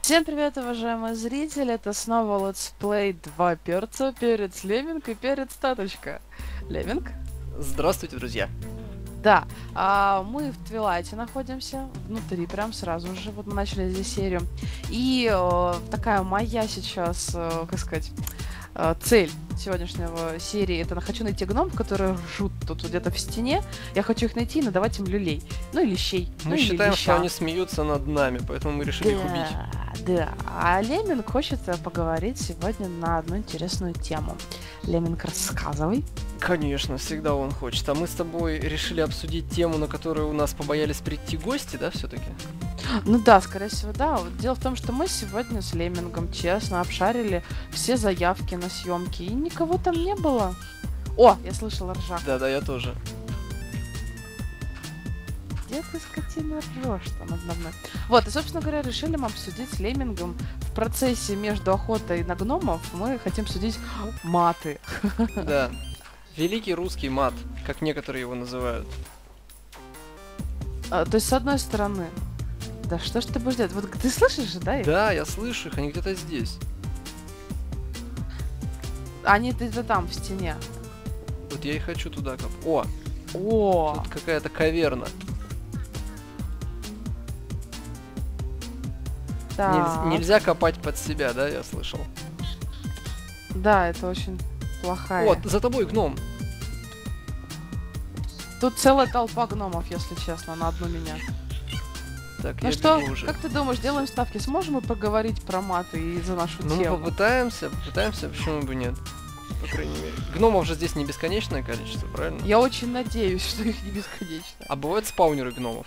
Всем привет, уважаемые зрители! Это снова Let's Play 2 перца, перец Леминг и перец Таточка. Леминг? Здравствуйте, друзья! Да, а, мы в Твилайте находимся, внутри прям сразу же, вот мы начали здесь серию. И э, такая моя сейчас, э, как сказать, э, цель сегодняшнего серии это хочу найти гномов, которые жут тут где-то в стене. Я хочу их найти и надавать им люлей. Ну или щей. Мы ну, считаем, или что они смеются над нами, поэтому мы решили да, их убить. Да, а Леминг хочет поговорить сегодня на одну интересную тему. Леминг, рассказывай. Конечно, всегда он хочет. А мы с тобой решили обсудить тему, на которую у нас побоялись прийти гости, да, все-таки? Ну да, скорее всего, да. Вот дело в том, что мы сегодня с Лемингом честно обшарили все заявки на съемки, и никого там не было. О, я слышала ржак. Да-да, я тоже. Где ты, скотина, ржешь там надо мной? Вот, и, собственно говоря, решили мы обсудить с Лемингом в процессе между охотой на гномов мы хотим судить маты. Да. Великий русский мат, как некоторые его называют. А, то есть, с одной стороны, да что ж ты будешь делать? Вот ты слышишь же, да? Их? Да, я слышу их, они где-то здесь. Они где-то там, в стене. Вот я и хочу туда коп. О! О! Тут какая-то каверна. Так. Нельз- нельзя копать под себя, да, я слышал. Да, это очень плохая. Вот, за тобой гном. Тут целая толпа гномов, если честно, на одну меня. Так, Ну что, уже. как ты думаешь, делаем ставки? Сможем мы поговорить про маты и за нашу Ну, тему? попытаемся, попытаемся, почему бы нет. По крайней мере. Гномов же здесь не бесконечное количество, правильно? Я очень надеюсь, что их не бесконечно. А бывают спаунеры гномов?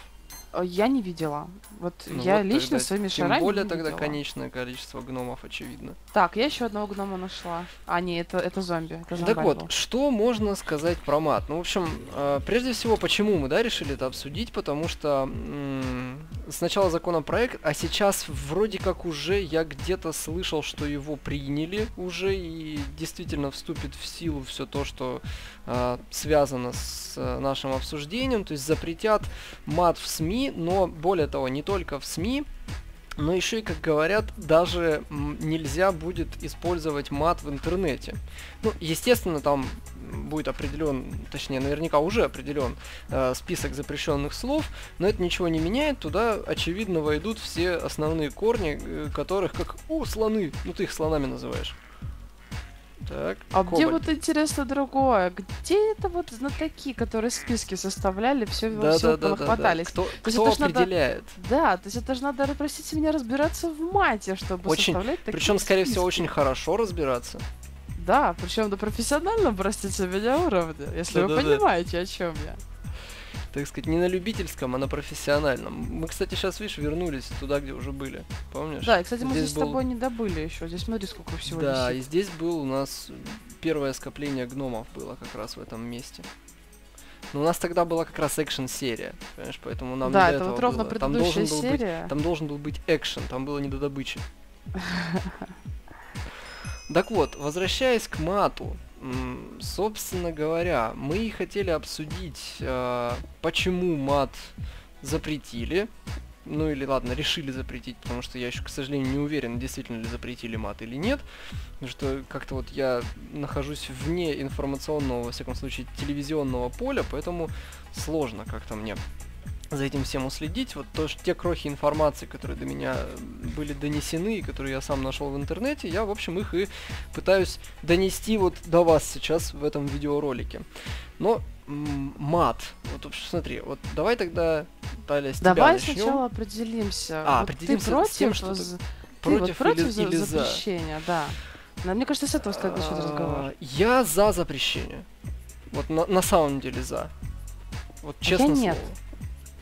Э, Я не видела. Вот Ну я вот лично тогда своими Тем шарами более не тогда видела. конечное количество гномов, очевидно. Так, я еще одного гнома нашла. А, не, это, это зомби. Это так вот, был. что можно сказать про мат? Ну, в общем, э, прежде всего, почему мы, да, решили это обсудить? Потому что сначала законопроект, а сейчас вроде как уже я где-то слышал, что его приняли уже и действительно вступит в силу все то, что э, связано с э, нашим обсуждением. То есть запретят мат в СМИ, но более того, не только в СМИ, но еще и, как говорят, даже нельзя будет использовать мат в интернете. Ну, естественно, там будет определен, точнее, наверняка уже определен э, список запрещенных слов, но это ничего не меняет. Туда, очевидно, войдут все основные корни, э, которых как «О, слоны!» Ну, ты их слонами называешь. Так, А где кобальт. вот интересно другое? Где это вот знатоки, которые списки составляли, все да, всё да, да, да, да. хватались? Кто, кто это ж надо определяет? Да, то есть это же надо, простите меня, разбираться в мате, чтобы Очень- составлять такие Причем, скорее всего, списки. очень хорошо разбираться. Да, причем до профессионального, простите меня, уровня, если вы Да-да-да. понимаете, о чем я. Так сказать, не на любительском, а на профессиональном. Мы, кстати, сейчас, видишь, вернулись туда, где уже были. Помнишь? Да, и, кстати, мы Здесь здесь с был- тобой не добыли еще. Здесь смотри, сколько всего Да, и висит. здесь был у нас первое скопление гномов было как раз в этом месте. Но у нас тогда была как раз экшн-серия, понимаешь, поэтому нам да, не до это этого вот было. Там должен, был быть, серия. там должен был быть экшен, там было не до добычи. Так вот, возвращаясь к мату, собственно говоря, мы хотели обсудить, э, почему мат запретили. Ну или ладно, решили запретить, потому что я еще, к сожалению, не уверен, действительно ли запретили мат или нет. Потому что как-то вот я нахожусь вне информационного, во всяком случае, телевизионного поля, поэтому сложно как-то мне за этим всем уследить. Вот то, что те крохи информации, которые до меня были донесены и которые я сам нашел в интернете, я, в общем, их и пытаюсь донести вот до вас сейчас в этом видеоролике. Но мат, вот смотри, вот давай тогда, Таля, с тебя Давай начнем. сначала определимся. А, Вот определимся ты с против, тем, что ты ты вот против против или, или за. запрещения, да. Но мне кажется, с этого стоит начать разговор. А, Я за запрещение. Вот на, на самом деле за. Вот А честно я нет. слово.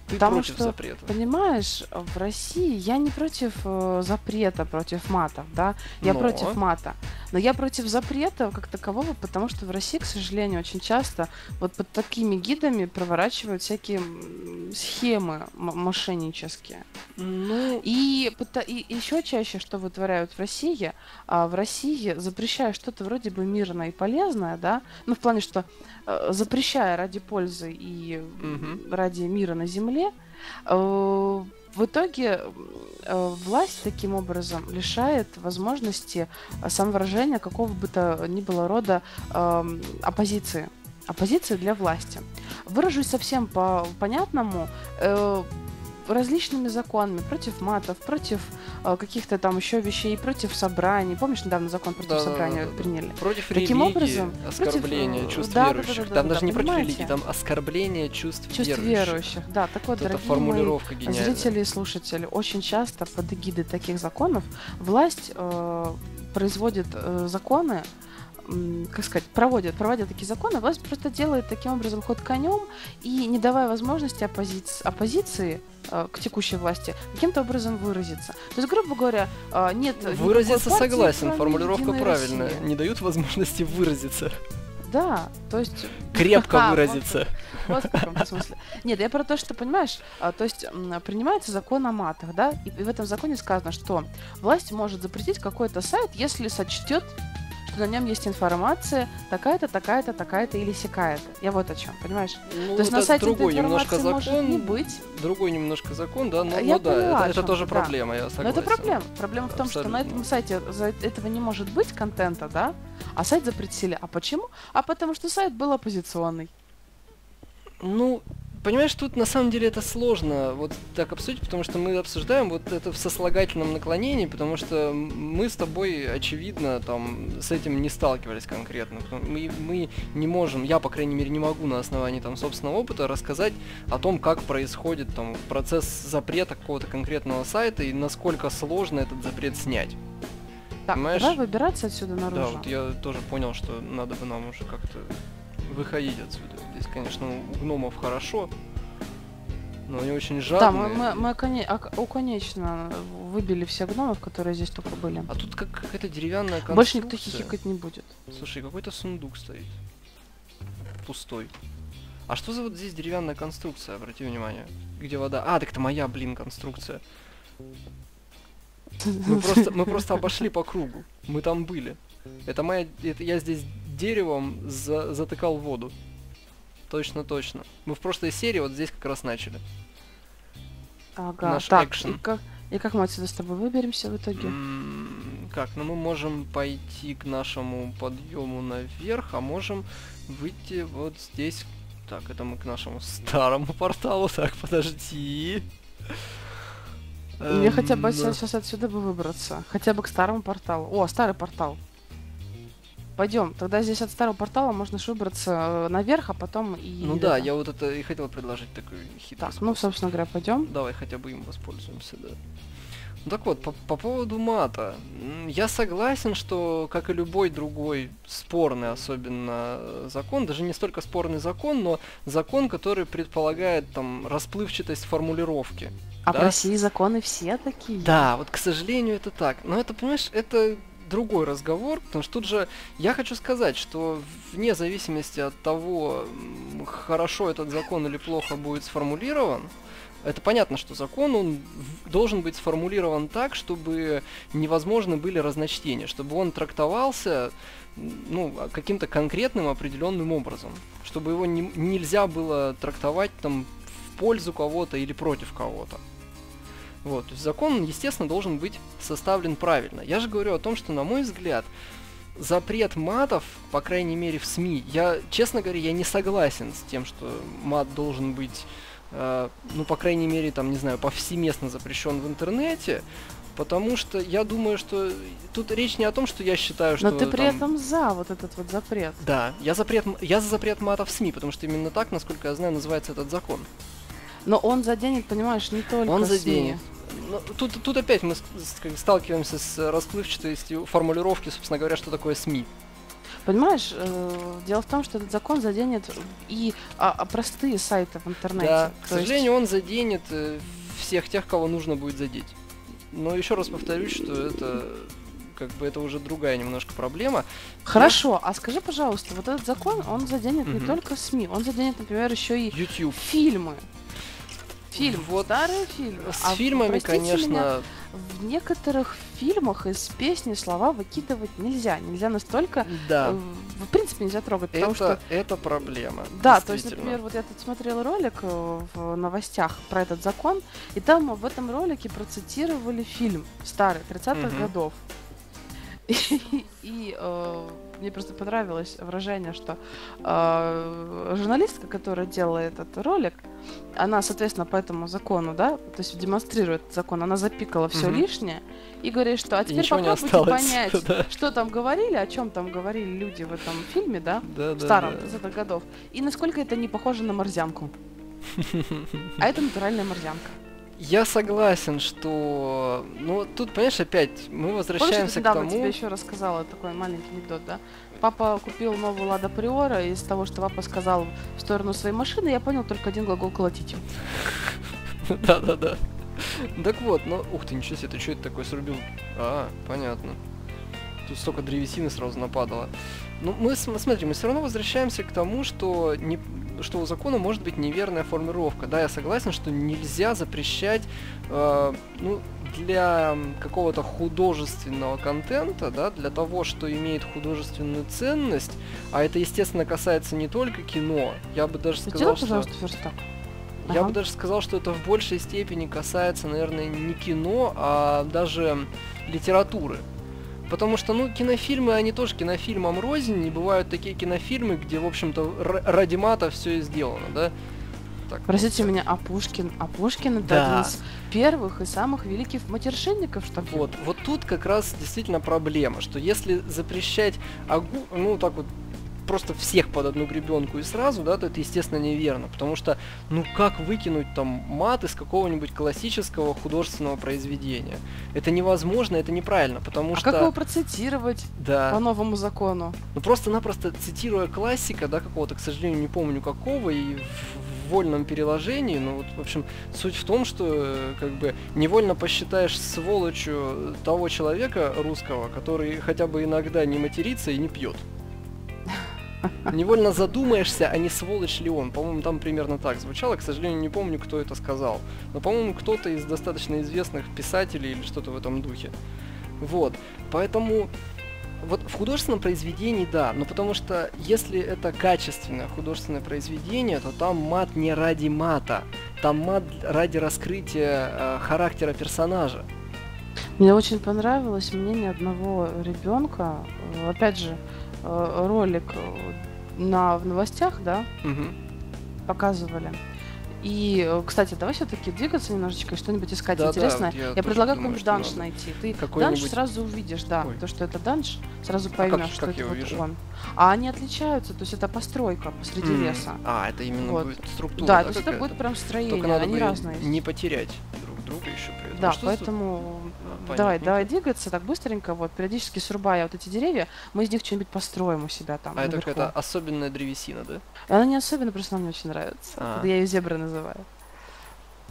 Ты Потому против что, запрета. Понимаешь, в России я не против э, запрета против матов, да, я Но. против мата. Но я против запрета как такового, потому что в России, к сожалению, очень часто вот под такими гидами проворачивают всякие схемы мошеннические. Ну, И, и еще чаще, что вытворяют в России, а, в России запрещая что-то вроде бы мирное и полезное, да, ну в плане, что запрещая ради пользы и Мгм. ради мира на земле, э, в итоге э, власть таким образом лишает возможности э, самовыражения какого бы то ни было рода э, оппозиции. Оппозиции для власти. Выражусь совсем по понятному. Различными законами против матов, против э, каких-то там еще вещей, против собраний. Помнишь, недавно закон против Да, да, собрания да, да. приняли? Против Таким религии, образом, оскорбления против, э, чувств да, да, да, верующих. да, там да, даже не против понимаете? религии, там оскорбление чувств, Чувств верующих. верующих. Да, так вот, Вот дорогие мои формулировка гениальная. зрители и слушатели, очень часто под эгидой таких законов власть э, производит э, законы, как сказать, проводит, проводят такие законы, власть просто делает таким образом ход конем и не давая возможности оппозиции, оппозиции э, к текущей власти каким-то образом выразиться. То есть, грубо говоря, э, нет Выразиться партии, согласен, формулировка «Единой правильная. России». Не дают возможности выразиться. Да, то есть... Крепко А, вот выразиться. Вот в каком смысле. Нет, я про то, что, понимаешь, а, то есть принимается закон о матах, да, и в этом законе сказано, что власть может запретить какой-то сайт, если сочтет, что на нем есть информация такая-то, такая-то, такая-то или сякая-то. Я вот о чем, понимаешь? Ну, то есть на сайте этой другой немножко информации может не быть, другой немножко закон, да, но, Я ну да, поняла, это, это тоже ты, да. проблема, я но согласен. это проблема. Проблема в том, что на этом Абсолютно. сайте этого не может быть контента, да, а сайт запретили. А почему? А потому что сайт был оппозиционный. Ну, понимаешь, тут на самом деле это сложно вот так обсудить, потому что мы обсуждаем вот это в сослагательном наклонении, потому что мы с тобой, очевидно, там, с этим не сталкивались конкретно. Мы, мы не можем, я, по крайней мере, не могу на основании там собственного опыта рассказать о том, как происходит там процесс запрета какого-то конкретного сайта и насколько сложно этот запрет снять. Так, Понимаешь? давай выбираться отсюда наружу. Да, вот я тоже понял, что надо бы нам уже как-то выходить отсюда. Здесь, конечно, у гномов хорошо, но они очень Да, жадные. мы, мы, мы коне- ок- у конечно выбили всех гномов, которые здесь только были. А тут как какая-то деревянная конструкция. Больше никто хихикать не будет. Слушай, какой-то сундук стоит. Пустой. А что за вот здесь деревянная конструкция, обрати внимание? Где вода? А, так это моя, блин, конструкция. Мы просто, мы просто обошли по кругу. Мы там были. Это моя... Это я здесь деревом за- затыкал воду. Точно, точно. Мы в прошлой серии вот здесь как раз начали. Ага, Наш так, экшен. и как, и как мы отсюда с тобой выберемся в итоге? М, Как? Ну мы можем пойти к нашему подъему наверх, а можем выйти вот здесь. Так, это мы к нашему старому порталу. Так, подожди. Мне хотя бы Эм, сейчас отсюда бы выбраться. Хотя бы к старому порталу. О, старый портал. Пойдем, тогда здесь от старого портала можно выбраться э, наверх, а потом и... Ну да, я вот это и хотел предложить такой хитрый Так, ну, способ. собственно говоря, пойдем. Давай хотя бы им воспользуемся, да. Ну так вот, по, по поводу мата. Я согласен, что, как и любой другой спорный, особенно э, закон, даже не столько спорный закон, но закон, который предполагает там расплывчатость формулировки. А да? в России законы все такие. Да, вот, к сожалению, это так. Но это, понимаешь, это другой разговор, потому что тут же я хочу сказать, что вне зависимости от того, хорошо этот закон или плохо будет сформулирован, это понятно, что закон, он должен быть сформулирован так, чтобы невозможны были разночтения, чтобы он трактовался ну, каким-то конкретным определенным образом, чтобы его не- нельзя было трактовать там в пользу кого-то или против кого-то. Вот, то есть закон, естественно, должен быть составлен правильно. Я же говорю о том, что, на мой взгляд, запрет матов, по крайней мере в СМИ, я, честно говоря, я не согласен с тем, что мат должен быть, э, ну, по крайней мере, там, не знаю, повсеместно запрещен в интернете, потому что я думаю, что тут речь не о том, что я считаю, что Но ты при там- этом за вот этот вот запрет. Да, я, запрет, я за запрет мата в СМИ, потому что именно так, насколько я знаю, называется этот закон. Но он заденет, понимаешь, не только Он СМИ. заденет. Ну, тут, тут опять мы сталкиваемся с расплывчатостью формулировки, собственно говоря, что такое СМИ. Понимаешь, э, дело в том, что этот закон заденет и а, а, простые сайты в интернете. Да, к То есть- сожалению, он заденет э, всех тех, кого нужно будет задеть. Но еще раз повторюсь, что это как бы это уже другая немножко проблема. Хорошо, а скажи, пожалуйста, вот этот закон, он заденет не Мгм. только СМИ, он заденет, например, еще и YouTube. фильмы. Фильм, Вот старый фильм. С А фильмами, конечно, меня, в некоторых фильмах из песни слова выкидывать нельзя. Нельзя настолько... да. э, В принципе, нельзя трогать, потому Это, что... это проблема. Да, то есть, например, вот я тут смотрел ролик э, в новостях про этот закон, и там в этом ролике процитировали фильм старый, 30-х Мгм. годов. И, и, э, мне просто понравилось выражение, что э, журналистка, которая делала этот ролик, она, соответственно, по этому закону, да, то есть демонстрирует этот закон, она запикала все Мгм. лишнее и говорит, что а теперь ничего попробуйте понять, Да. что там говорили, о чем там говорили люди в этом фильме, да, Да, в да, старом, да. 30-х годов. И насколько это не похоже на морзянку. А это натуральная морзянка. Я согласен, что... Ну, тут, понимаешь, опять мы Помнишь, возвращаемся к недавно тому... тебе еще рассказала такой маленький анекдот, да? Папа купил новую Лада Приора, и из того, что папа сказал в сторону своей машины, я понял только один глагол колотить. Да-да-да. Так вот, ну, ух ты, ничего себе, ты что это такое срубил? А, понятно. Тут столько древесины сразу нападало. Ну, мы, см- смотри, мы все равно возвращаемся к тому, что, не, что у закона может быть неверная формулировка. Да, я согласен, что нельзя запрещать, э, ну, для какого-то художественного контента, да, для того, что имеет художественную ценность, а это, естественно, касается не только кино. Я бы даже Сделай, сказал, что... пожалуйста, верстак. Я Ага. бы даже сказал, что это в большей степени касается, наверное, не кино, а даже литературы. Потому что, ну, кинофильмы, они тоже кинофильмам рознь, и бывают такие кинофильмы, где, в общем-то, ради мата все и сделано, да? Так, Простите вот. меня, а Пушкин? А Пушкин это Да. один из первых и самых великих матершинников, что ли? Вот, вот тут как раз действительно проблема, что если запрещать огу, ну так вот просто всех под одну гребенку и сразу, да, то это естественно неверно, потому что ну как выкинуть там мат из какого-нибудь классического художественного произведения? Это невозможно, это неправильно, потому А что как его процитировать да, по новому закону? ну просто-напросто цитируя классика, да, какого-то, к сожалению, не помню какого, и в вольном переложении, ну вот, в общем, суть в том, что э, как бы невольно посчитаешь сволочью того человека русского, который хотя бы иногда не матерится и не пьет. Невольно задумаешься, а не сволочь ли он. По-моему, там примерно так звучало. К сожалению, не помню, кто это сказал. Но, по-моему, кто-то из достаточно известных писателей или что-то в этом духе. Вот. Поэтому вот в художественном произведении, да, но потому что если это качественное художественное произведение, то там мат не ради мата, там мат ради раскрытия э, характера персонажа. Мне очень понравилось мнение одного ребенка. Опять же, ролик э, на, в новостях, да, Мгм. показывали. И, э, кстати, давай все-таки двигаться немножечко и что-нибудь искать Да-да, интересное. вот я я предлагаю какой-нибудь данж надо. найти. Ты данж сразу увидишь, да, Ой. то, что это данж, сразу как- поймешь, что как это вот увижу? он. А они отличаются, то есть это постройка посреди М, леса. А, это именно Вот. будет структура. да, то есть это будет прям строение, Только надо они разные. не потерять друг друга еще при этом. Да, А что за- поэтому А, давай, давай двигаться так быстренько, вот, периодически срубая вот эти деревья, мы из них что-нибудь построим у себя там А это наверху. какая-то особенная древесина, да? Она не особенно, просто она мне очень нравится. А. Я ее зебра называю.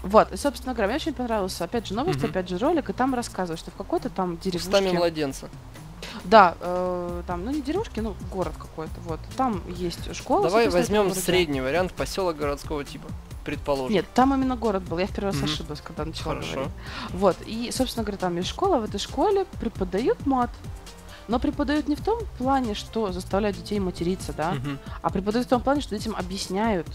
Вот, и, собственно говоря, мне очень понравился, опять же, новость, Мгм. опять же, ролик, и там рассказывают, что в какой-то там Устами деревушке... младенца. Да, э, там, ну не деревушки, ну город какой-то, вот. Там есть школа. Давай возьмем средний вариант, поселок городского типа, предположим. Нет, там именно город был. Я в первый раз Мгм. ошиблась, когда начала Хорошо. говорить. Вот, и, собственно говоря, там есть школа, в этой школе преподают мат. Но преподают не в том плане, что заставляют детей материться, да, Мгм. а преподают в том плане, что детям объясняют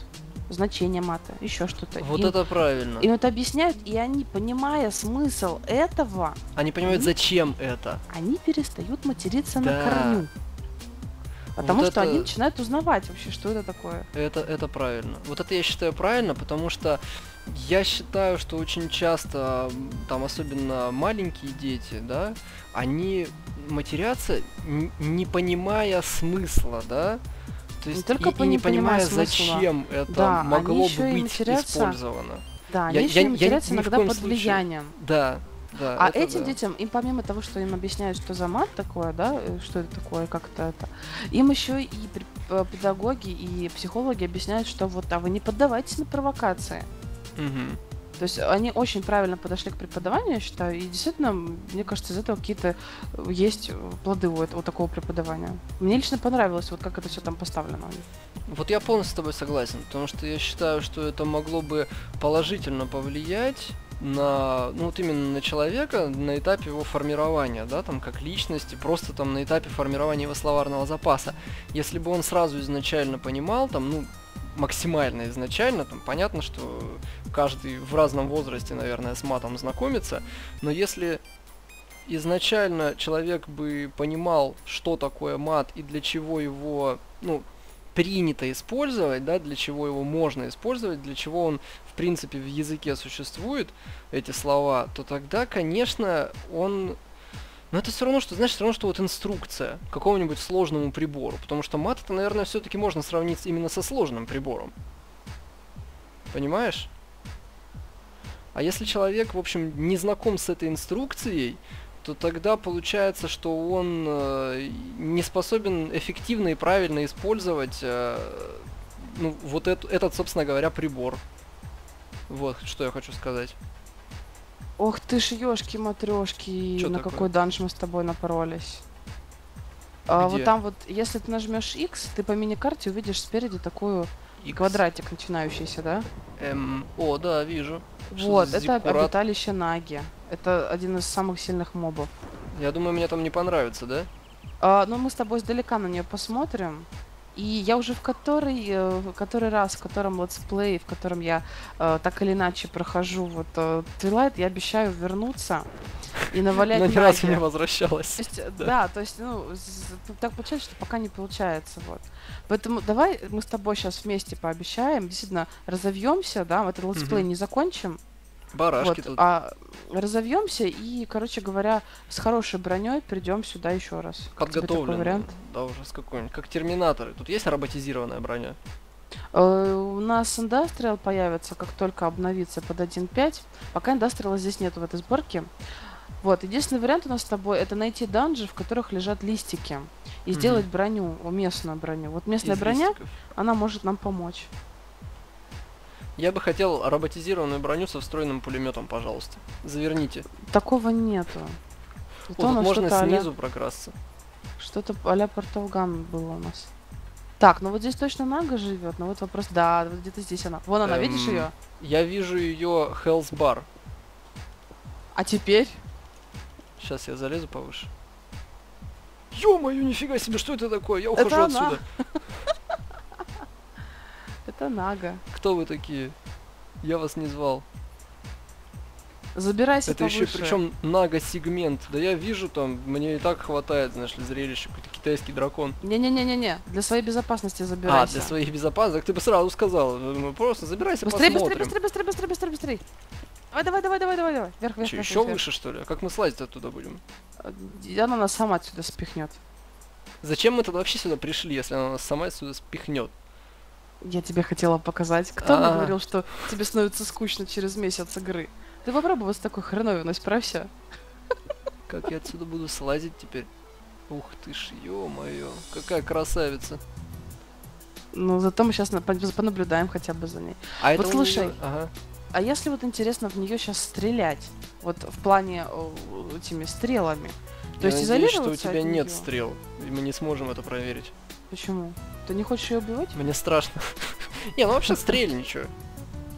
значение мата, еще что-то. Вот Им- это правильно. Им это объясняют, и они, понимая смысл этого, Они понимают, Мгм. зачем это. они перестают материться Да. на корню. Потому Вот что это- они начинают узнавать вообще, что это такое. Это, это правильно. Вот это я считаю правильно, потому что я считаю, что очень часто, там особенно маленькие дети, да, они матерятся, не понимая смысла, да, то есть только и, по- и не не понимая понимая, зачем это Да, могло бы быть матерятся. использовано. Да, они Я- еще я- я матерятся в иногда под случае- влиянием. Да, да. А этим да. детям, им помимо того, что им объясняют, что за мат такое, да, э, что это такое, как это им еще и э, педагоги и психологи объясняют, что вот, а вы не поддавайтесь на провокации. Мгм. То есть они очень правильно подошли к преподаванию, я считаю, и действительно, мне кажется, из этого какие-то э, есть плоды у, этого, у такого преподавания. Мне лично понравилось, вот как это все там поставлено. Вот я полностью с тобой согласен, потому что я считаю, что это могло бы положительно повлиять на, ну вот именно на человека на этапе его формирования, да, там как личности, просто там на этапе формирования его словарного запаса. Если бы он сразу изначально понимал, там, ну, максимально изначально, там понятно, что каждый в разном возрасте, наверное, с матом знакомится, но если изначально человек бы понимал, что такое мат и для чего его, ну, принято использовать, да, для чего его можно использовать, для чего он, принципе, в языке существует, эти слова, то тогда, конечно, он но это все равно, что, знаешь, все равно, что вот инструкция к какому-нибудь сложному прибору. Потому что мат это, наверное, все-таки можно сравнить именно со сложным прибором. Понимаешь? А если человек, в общем, не знаком с этой инструкцией, то тогда получается, что он э, не способен эффективно и правильно использовать э, ну, вот эту, этот, собственно говоря, прибор. Вот, что я хочу сказать. Ох ты ж, ёшки-матрёшки, на такое? какой данж мы с тобой напоролись. А, вот там вот, если ты нажмешь X, ты по мини-карте увидишь спереди такую X. квадратик начинающийся, да? Эм, о, да, вижу. Вот, это Зиккурат. обиталище Наги. Это один из самых сильных мобов. Я думаю, мне там не понравится, да? А, ну, мы с тобой издалека на нее посмотрим. И я уже в который, э, в который раз, в котором летсплей, в котором я э, так или иначе прохожу вот э, Twilight, я обещаю вернуться и навалять Но ни разу не возвращалась. То есть, да. да, то есть, ну, так получается, что пока не получается, вот. Поэтому давай мы с тобой сейчас вместе пообещаем, действительно, разовьемся, да, этот летсплей угу. не закончим, Барашки вот, тут. А разовьемся и, короче говоря, с хорошей броней придем сюда еще раз. Подготовлен. Да, ужас какой-нибудь. Как терминаторы. Тут есть роботизированная броня? Uh, у нас Industrial появится, как только обновится под 1.5. Пока Industrial здесь нету в этой сборке. Вот, единственный вариант у нас с тобой это найти данжи, в которых лежат листики, и сделать броню, местную броню. Вот местная Из броня, листиков. она может нам помочь. Я бы хотел роботизированную броню со встроенным пулеметом, пожалуйста. Заверните. Такого нету. Зато вот, можно снизу а прокрасться. Что-то а-ля Порталган было у нас. Так, ну вот здесь точно Нага живет, но вот вопрос, да, вот где-то здесь она. Вон она, эм, видишь ее? Я вижу ее Hell's Bar. А теперь? Сейчас я залезу повыше. Ё-моё, нифига себе, что это такое? Я ухожу это отсюда. Это Нага. Кто вы такие? Я вас не звал. Забирайся Это повыше. еще причем Нага сегмент. Да я вижу там, мне и так хватает, знаешь ли, зрелище. Какой-то китайский дракон. Не-не-не-не-не, для своей безопасности забирайся. А, для своей безопасности? Так ты бы сразу сказал. Ну, просто забирайся, быстрее, посмотрим. Быстрее, быстрее, быстрее, быстрее, быстрее, быстрее. Давай, давай, давай, давай, давай, давай. Вверх, вверх, Че, еще вверх. выше, что ли? А как мы слазить оттуда будем? Она нас сама отсюда спихнет. Зачем мы тогда вообще сюда пришли, если она нас сама отсюда спихнет? Я тебе хотела показать. Кто мне говорил, что тебе становится скучно через месяц игры? Ты попробуй вот с такой хреновиной справься. Как я отсюда буду слазить теперь? Ух ты ж, ё-моё, какая красавица. Ну, зато мы сейчас понаблюдаем хотя бы за ней. А вот слушай, нее... ага. а если вот интересно в нее сейчас стрелять, вот в плане этими стрелами, то я есть надеюсь, что у тебя нет стрел, и мы не сможем это проверить. Почему? Ты не хочешь ее убивать? Мне страшно. Не, ну вообще стрель ничего.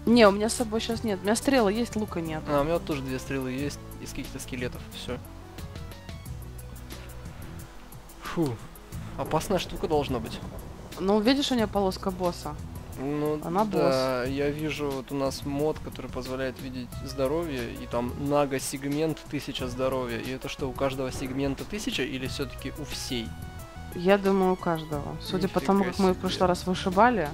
Не, у меня с собой сейчас нет. У меня стрелы есть, лука нет. А, у меня тоже две стрелы есть из каких-то скелетов. Все. Фу. Опасная штука должна быть. Ну, видишь, у нее полоска босса. Ну, Она да, босс. я вижу, вот у нас мод, который позволяет видеть здоровье, и там нага сегмент 1000 здоровья. И это что, у каждого сегмента 1000 или все-таки у всей? Я думаю, у каждого. Судя Нифига по тому, как мы в прошлый раз вышибали,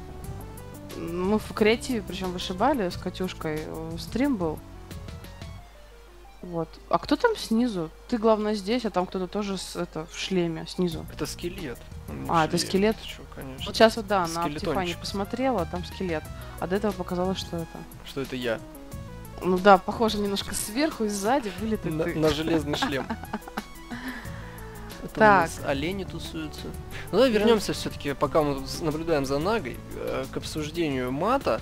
мы в креативе, причем вышибали с Катюшкой, э, стрим был. Вот. А кто там снизу? Ты, главное, здесь, а там кто-то тоже с, это, в шлеме снизу. Это скелет. А, это скелет? Чё, конечно. Вот сейчас вот, да, на Оптифане посмотрела, там скелет. А до этого показалось, что это. Что это я. Ну да, похоже немножко сверху и сзади на, ты. На железный шлем. там Так. олени тусуются. Ну давай вернемся все-таки, пока мы тут наблюдаем за Нагой, э, к обсуждению мата.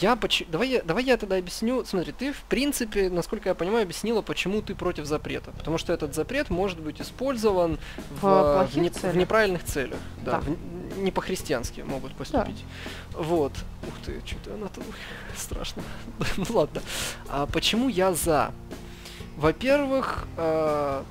Я поч- давай, я, давай я тогда объясню. Смотри, ты в принципе, насколько я понимаю, объяснила, почему ты против запрета. Потому что этот запрет может быть использован в, В не- в целях? неправильных целях. Да, Да. в- не по-христиански могут поступить. Вот. Ух ты, что-то она тут страшно. ну ладно. А почему я за? Во-первых, э,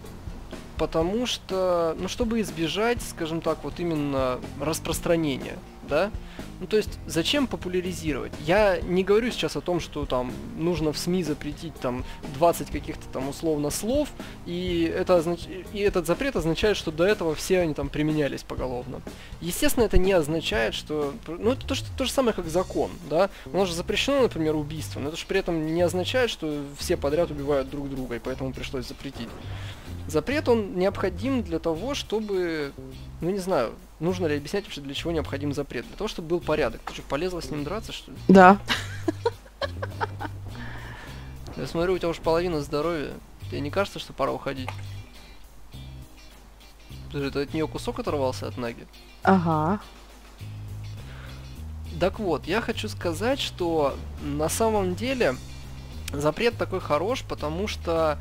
потому что, ну, чтобы избежать, скажем так, вот именно распространения, да? Ну, то есть, зачем популяризировать? Я не говорю сейчас о том, что там нужно в СМИ запретить там 20 каких-то там условно слов, и, это означ... и этот запрет означает, что до этого все они там применялись поголовно. Естественно, это не означает, что... Ну, это то, что, то же самое, как закон, да? У нас же запрещено, например, убийство, но это же при этом не означает, что все подряд убивают друг друга, и поэтому пришлось запретить. Запрет, он необходим для того, чтобы... Ну, не знаю, нужно ли объяснять вообще, для чего необходим запрет? Для того, чтобы был порядок. Ты что, полезла с ним драться, что ли? Да. Я смотрю, у тебя уже половина здоровья. Тебе не кажется, что пора уходить? Подожди, это от нее кусок оторвался от ноги? Ага. Так вот, я хочу сказать, что на самом деле запрет такой хорош, потому что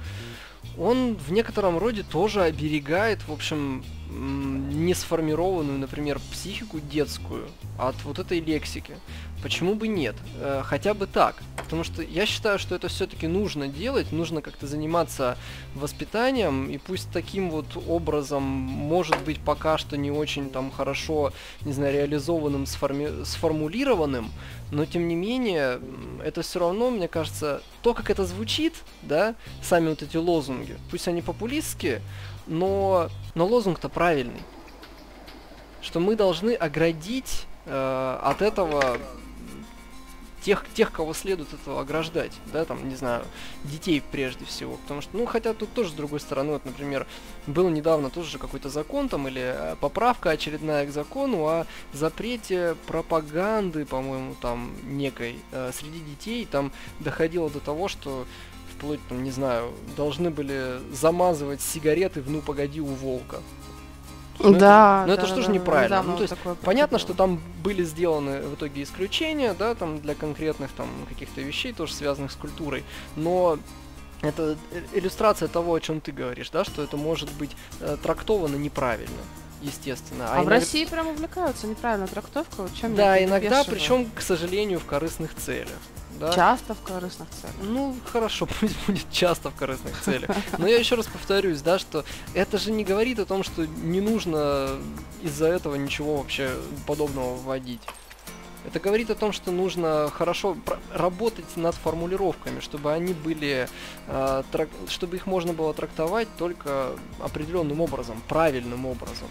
он в некотором роде тоже оберегает, в общем, не сформированную, например, психику детскую от вот этой лексики. Почему бы нет? Э, Хотя бы так. Потому что я считаю, что это все-таки нужно делать, нужно как-то заниматься воспитанием, и пусть таким вот образом, может быть, пока что не очень там хорошо, не знаю, реализованным, сформи- сформулированным, но тем не менее, это все равно, мне кажется, то, как это звучит, да, сами вот эти лозунги, пусть они популистские, но, но лозунг-то правильный. Что мы должны оградить э, от этого тех, тех, кого следует этого ограждать, да, там, не знаю, детей прежде всего, потому что, ну, хотя тут тоже с другой стороны, вот, например, был недавно тоже какой-то закон там или э, поправка очередная к закону о запрете пропаганды, по-моему, там некой э, среди детей, там доходило до того, что вплоть, там, не знаю, должны были замазывать сигареты в «Ну, погоди» у волка. Ну, это- да. ну, это да, да, тоже да, неправильно. недавно Ну, то есть Понятно, что там были сделаны в итоге исключения, да, там для конкретных там каких-то вещей, тоже связанных с культурой, но это иллюстрация того, о чем ты говоришь, да, что это может быть э, трактовано неправильно, естественно. А, в иногда- России прям увлекаются неправильной трактовкой. Вот чем Да, иногда, причем, к сожалению, в корыстных целях. Да? Часто в корыстных целях. Ну, хорошо, пусть будет часто в корыстных целях. Но я еще раз повторюсь, да, что это же не говорит о том, что не нужно из-за этого ничего вообще подобного вводить. Это говорит о том, что нужно хорошо работать над формулировками, чтобы они были, э, трак- чтобы их можно было трактовать только определенным образом, правильным образом.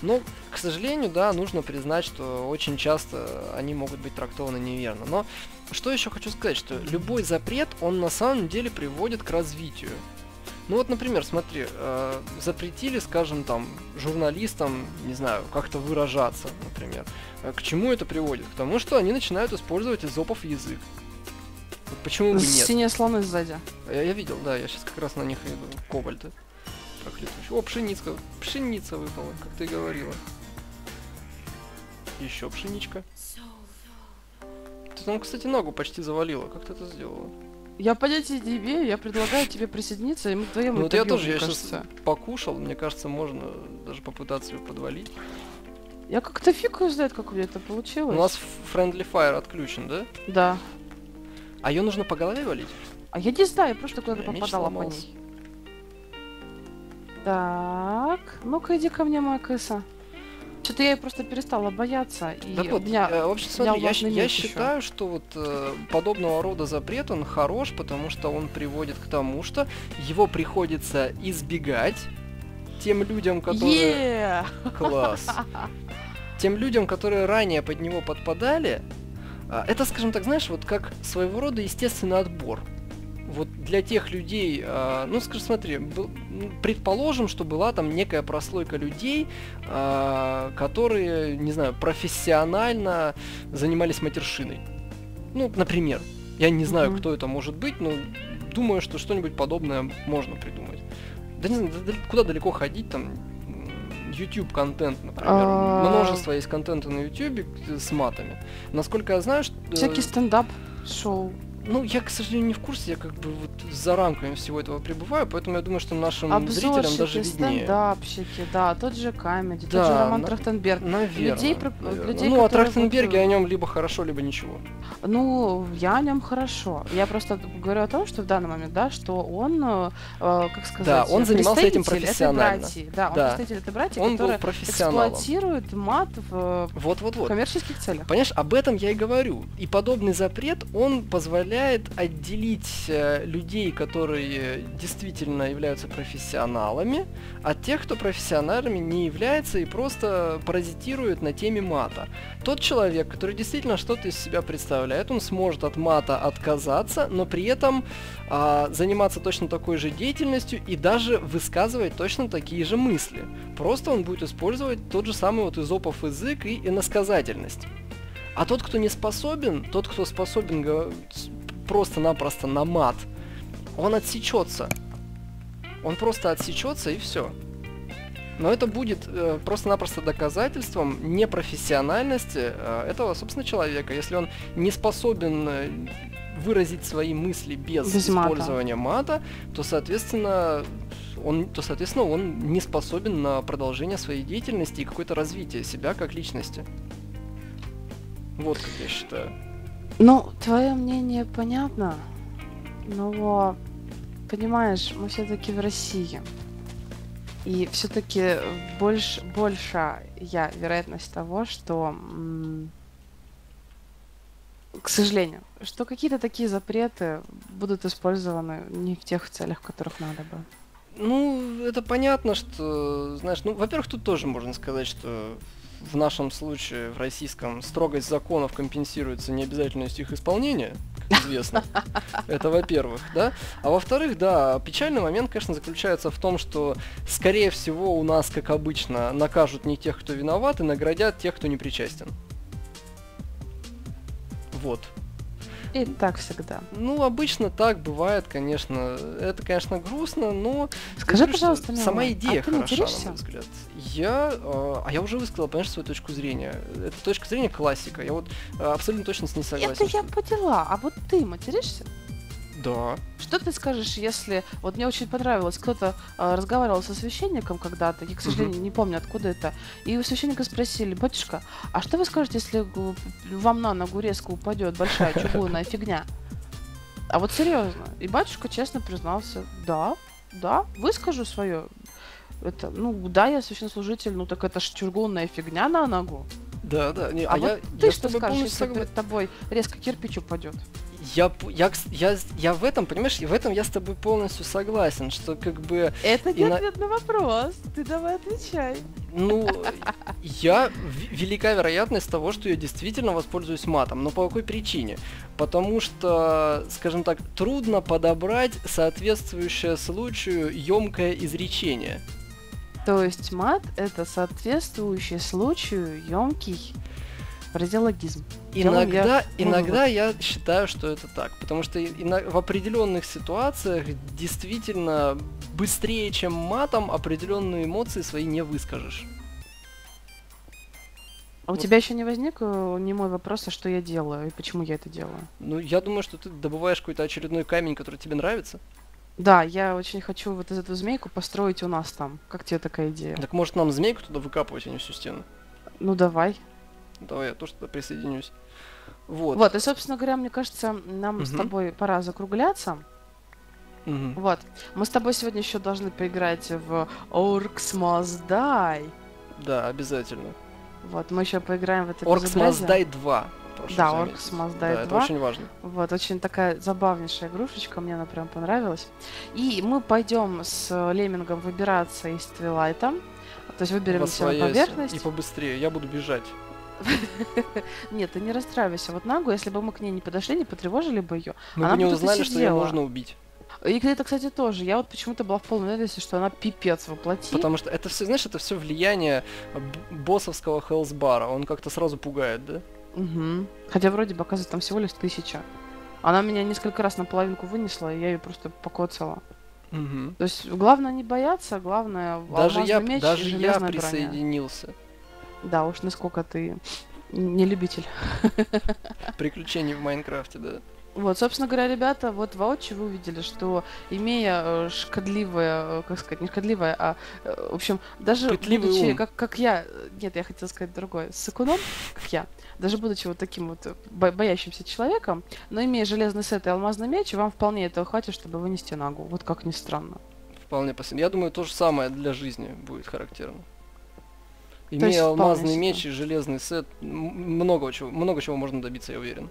Но, к сожалению, да, нужно признать, что очень часто они могут быть трактованы неверно. Но что еще хочу сказать, что любой запрет, он на самом деле приводит к развитию. Ну вот, например, смотри, э, запретили, скажем, там, журналистам, не знаю, как-то выражаться, например. Э, К чему это приводит? К тому, что они начинают использовать изопов язык. Вот почему бы нет? Синие слоны сзади. Я, я видел, да, я сейчас как раз на них иду. Кобальты. Проклятущие. О, пшеница. Пшеница выпала, как ты говорила. Еще пшеничка. Там, кстати, ногу почти завалила. Как ты это сделала? Я понятия не имею, я предлагаю тебе присоединиться, и мы вдвоем Ну вот я тоже, я сейчас кажется. покушал, мне кажется, можно даже попытаться ее подвалить. Я как-то фиг его знает, как у меня это получилось. У нас Friendly Fire отключен, да? Да. А ее нужно по голове валить? А я не знаю, я просто куда-то попадала по ней. Так, ну-ка иди ко мне, моя крыса. Что-то я просто перестала бояться, и Так вот, меня... э, в общем, смотри, я, я считаю, что вот э, подобного рода запрет, он хорош, потому что он приводит к тому, что его приходится избегать тем людям, которые... Е! Класс. Тем людям, которые ранее под него подпадали, а, это, скажем так, знаешь, вот как своего рода естественный отбор. Вот для тех людей, а, ну, скажем, смотри, был- м, предположим, что была там некая прослойка людей, а, которые, не знаю, профессионально занимались матершиной. Ну, например. Я не знаю, Мгм. кто это может быть, но думаю, что что-нибудь подобное можно придумать. Да не знаю, да- да куда далеко ходить там, YouTube контент, например. А. Множество есть контента на YouTube с матами. Насколько я знаю, что... э, Всякий стендап, шоу. Ну, я, к сожалению, не в курсе, я как бы вот за рамками всего этого пребываю, поэтому я думаю, что нашим зрителям даже Обзорщики, виднее. стендапщики, да, тот же Камеди, тот Да, же Роман на- Трахтенберг. Наверное. Людей наверное. людей, ну, о которые вот, Трахтенберге э, о нем либо хорошо, либо ничего. Ну, я о нем хорошо. Я просто говорю о том, что в данный момент, да, что он, э, э, как сказать, Да, он занимался этим профессионально. братьи. Да, он Да. представитель этой братьи, Он профессионалом. эксплуатирует мат в э, Вот-вот-вот. коммерческих целях. Понимаешь, об этом я и говорю. И подобный запрет, он позволяет отделить э, людей, которые действительно являются профессионалами, от тех, кто профессионалами не является и просто паразитирует на теме мата. Тот человек, который действительно что-то из себя представляет, он сможет от мата отказаться, но при этом а, заниматься точно такой же деятельностью и даже высказывать точно такие же мысли. Просто он будет использовать тот же самый вот изопов язык и иносказательность. А тот, кто не способен, тот, кто способен просто-напросто на мат, он отсечется. Он просто отсечется и все. Но это будет э, просто-напросто доказательством непрофессиональности э, этого, собственно, человека. Если он не способен э, выразить свои мысли без, Без мата. использования мата, то, соответственно, он, то, соответственно, он не способен на продолжение своей деятельности и какое-то развитие себя как личности. Вот как я считаю. Ну, твое мнение понятно, но понимаешь, мы все-таки в России. И все-таки больше, большая вероятность того, что, к сожалению, что какие-то такие запреты будут использованы не в тех целях, в которых надо бы. Ну, это понятно, что, знаешь, ну, во-первых, тут тоже можно сказать, что в нашем случае, в российском, строгость законов компенсируется необязательностью их исполнения, как известно. Это во-первых, да. А во-вторых, да, печальный момент, конечно, заключается в том, что, скорее всего, у нас, как обычно, накажут не тех, кто виноват, и наградят тех, кто не причастен. Вот. И так всегда. Ну, обычно так бывает, конечно. Это, конечно, грустно, но... Скажи, говорю, пожалуйста, Милан, сама а идея ты хороша, на мой взгляд. Я... э, а я уже высказал, понимаешь, свою точку зрения. Это точка зрения классика. Я вот э, абсолютно точно с ней согласен. Это я что- поняла. А вот ты материшься? Да. Что ты скажешь, если... Вот мне очень понравилось, кто-то э, разговаривал со священником когда-то, я, к сожалению, не помню, откуда это, и у священника спросили, батюшка, а что вы скажете, если вам на ногу резко упадет большая чугунная фигня? А вот серьезно. И батюшка честно признался, да, да, выскажу свое. Это, ну, да, я священнослужитель, ну так это ж чугунная фигня на ногу. Да, да. Не, А, а вот я, ты я что скажешь, если согла- перед тобой резко кирпич упадет? Я, я, я, я в этом, понимаешь, в этом я с тобой полностью согласен, что как бы Это не на- ответ на вопрос. Ты давай отвечай. Ну, я... Велика вероятность того, что я действительно воспользуюсь матом. Но по какой причине? Потому что, скажем так, трудно подобрать соответствующее случаю емкое изречение. То есть мат это соответствующий случаю емкий фразеологизм. Делаем я Иногда, мой иногда я считаю, что это так. Потому что в определенных ситуациях действительно быстрее, чем матом, определенные эмоции свои не выскажешь. А у Вот. тебя еще не возник э, немой вопрос, а что я делаю и почему я это делаю? Ну, я думаю, что ты добываешь какой-то очередной камень, который тебе нравится. Да, я очень хочу вот из эту змейку построить у нас там. Как тебе такая идея? Так может нам змейку туда выкапывать, а не всю стену? Ну давай. Давай я тоже туда присоединюсь. Вот. Вот, и, собственно говоря, мне кажется, нам с Мгм. тобой пора закругляться. Мгм. Вот. Мы с тобой сегодня еще должны поиграть в Orcs Must Die. Да, обязательно. Вот, мы еще поиграем в это Orcs. Must Die 2. прошу Да. Orcs Must Die Да, это 2. очень важно. Вот, очень такая забавнейшая игрушечка, мне она прям понравилась. И мы пойдем с Леммингом выбираться из Твилайта. То есть выберемся на поверхность. И побыстрее. Я буду бежать. Нет, ты не расстраивайся. Вот Нагу, если бы мы к ней не подошли, не потревожили бы ее. Мы Она бы не узнали, что ее можно убить. И это, кстати, тоже. Я вот почему-то была в полной уверенности, что она пипец воплоти. Потому что это все, знаешь, это все влияние боссовского хелсбара. Он как-то сразу пугает, да? Мгм. Хотя вроде бы, оказывается, там всего лишь тысяча. Она меня несколько раз на половинку вынесла, и я ее просто покоцала. Мгм. То есть главное не бояться, главное Даже я, меч даже я железная броня. присоединился. Да, уж насколько ты не любитель. Приключений в Майнкрафте, да. Вот, собственно говоря, ребята, вот воочию вы увидели, что имея э, шкодливое, э, как сказать, не шкодливое, а, э, в общем, даже Пытливый будучи, ум. как, как я, нет, я хотела сказать другое, с сыкуном, как я, даже будучи вот таким вот бо- боящимся человеком, но имея железный сет и алмазный меч, вам вполне этого хватит, чтобы вынести ногу. Вот как ни странно. Вполне посмотрим. Я думаю, то же самое для жизни будет характерно. Имея алмазный меч и железный сет, много чего, много чего можно добиться, я уверен.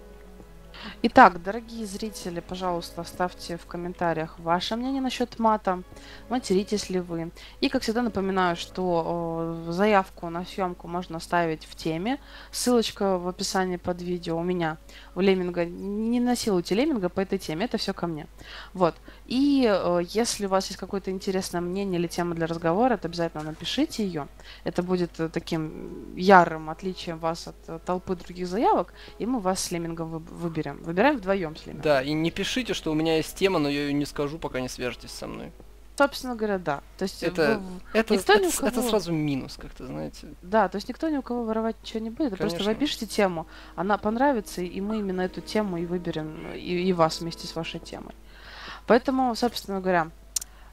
Итак, дорогие зрители, пожалуйста, оставьте в комментариях ваше мнение насчет мата, материтесь ли вы. И, как всегда, напоминаю, что э, заявку на съемку можно оставить в теме. Ссылочка в описании под видео у меня у Леминга. Не насилуйте Леминга по этой теме, это все ко мне. Вот. И э, если у вас есть какое-то интересное мнение или тема для разговора, то обязательно напишите ее. Это будет э, таким ярым отличием вас от толпы других заявок, и мы вас с Лемингом выб- выберем. Выбираем вдвоем с Лемингом. Да, и не пишите, что у меня есть тема, но я ее не скажу, пока не свяжетесь со мной. Собственно говоря, да. То есть, э, Это- вы- Это, Никто ни это, у с- это кого- сразу минус, как-то, знаете. да, то есть никто ни у кого воровать ничего не будет. Это Просто вы Конечно. пишете тему, она понравится, и мы именно эту тему и выберем, и, и вас вместе с вашей темой. Поэтому, собственно говоря,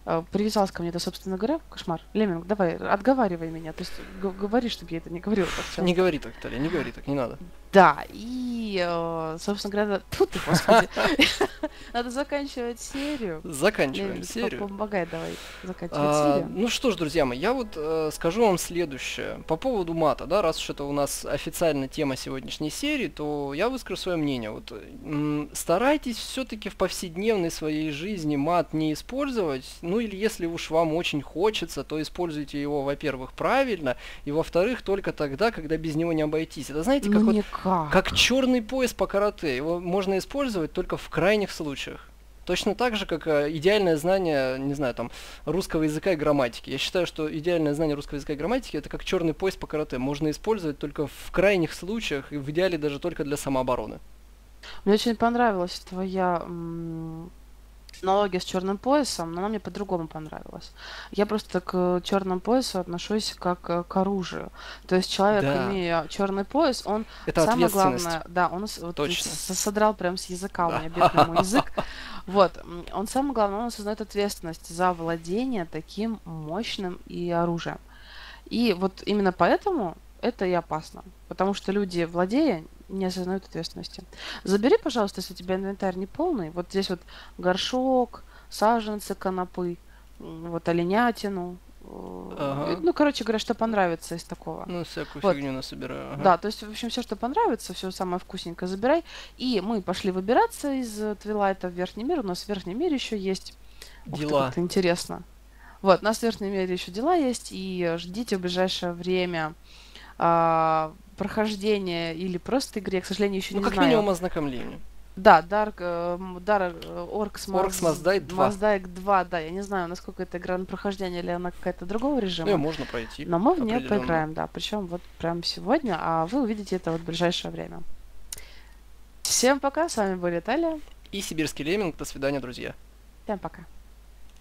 э, привязалась ко мне это, собственно говоря, кошмар. Леминг, давай, отговаривай меня. То есть говори, чтобы я это не говорила так часто. Не говори так, Таля, не говори так, не надо. Да, и, э, собственно говоря, ты, господи. Надо заканчивать серию. Заканчиваем Леминг, серию. помогай давай заканчивать А, серию. ну что ж, друзья мои, я вот э, скажу вам следующее. По поводу мата, да, раз уж это у нас официальная тема сегодняшней серии, то я выскажу свое мнение. Вот, старайтесь все-таки в повседневной своей жизни мат не использовать. Ну или если уж вам очень хочется, то используйте его, во-первых, правильно, и во-вторых, только тогда, когда без него не обойтись. Это знаете, как Ну вот никак. как черный пояс по карате. Его можно использовать только в крайних случаях. Точно так же, как э, идеальное знание, не знаю, там, русского языка и грамматики. Я считаю, что идеальное знание русского языка и грамматики это как черный пояс по карате. Можно использовать только в крайних случаях и в идеале даже только для самообороны. Мне очень понравилась твоя м, аналогия с черным поясом, но она мне по-другому понравилась. Я просто к черному поясу отношусь как э, к оружию. То есть человек, Да. имея черный пояс, он Это самое главное, да, он вот Точно. содрал прям с языка у Да. меня бедный мой язык. Вот, он самое главное, он осознает ответственность за владение таким мощным и оружием. И вот именно поэтому это и опасно. Потому что люди, владея, не осознают ответственности. Забери, пожалуйста, если у тебя инвентарь не полный, вот здесь вот горшок, саженцы конопы, вот оленятину. э, Ага. Ну, короче говоря, что понравится из такого. Ну, всякую Вот. фигню насобираю. ага. Да, то есть, в общем, все, что понравится, все самое вкусненькое забирай. И мы пошли выбираться из Твилайта в Верхний мир. У нас в Верхнем мире еще есть. Ух ты, Дела. как-то интересно. Вот, у нас в Верхнем мире еще дела есть, и ждите в ближайшее время а, прохождения или просто игры. Я, к сожалению, еще Ну, не как знаю. минимум ознакомление. Да, Dark, э, Dark э, Orcs, Orcs Must Die 2. Must Die 2, да. Я не знаю, насколько это игра на прохождение или она какая-то другого режима. Ну, можно пройти. Но мы в нее поиграем, да. Причем вот прямо сегодня, а вы увидите это вот в ближайшее время. Всем пока, с вами были Талия. И сибирский леминг. До свидания, друзья. Всем пока.